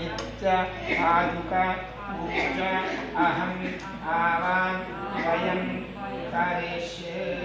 नित्य पादुका पूजा अहम् आवान् वयं करिष्ये।